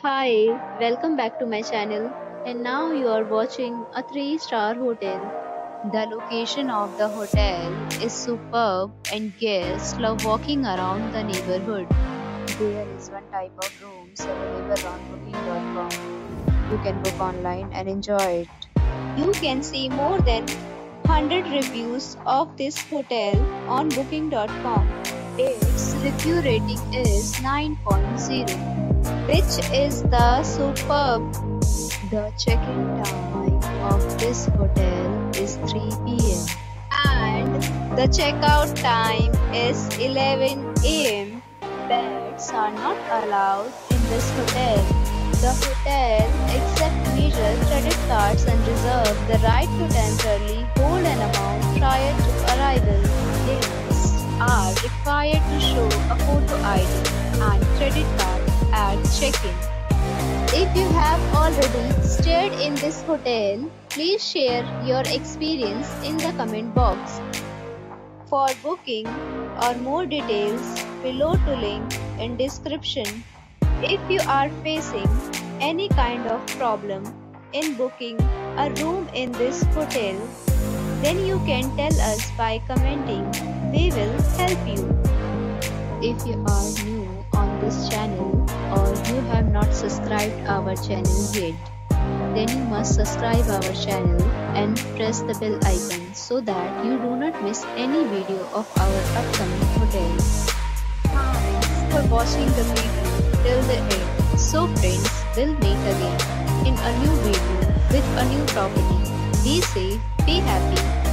Hi, welcome back to my channel. And now you are watching a 3 star hotel. The location of the hotel is superb and guests love walking around the neighborhood. There is one type of rooms available on booking.com. You can book online and enjoy it. You can see more than 100 reviews of this hotel on booking.com. Its review rating is 9.0 which is the superb. The check-in time of this hotel is 3 p.m. and the checkout time is 11 a.m. Pets are not allowed in this hotel. The hotel accepts major credit cards and reserves the right to temporarily hold an amount prior to arrival. Guests are required to show a photo ID and credit card at check-in. If you have already stayed in this hotel, please share your experience in the comment box. For booking or more details, below to link in description. If you are facing any kind of problem in booking a room in this hotel, then you can tell us by commenting. We will help you. If you are subscribed our channel yet, then you must subscribe our channel and press the bell icon so that you do not miss any video of our upcoming hotels. Thanks for watching the video till the end. So friends, we'll meet again in a new video with a new property. Be safe, be happy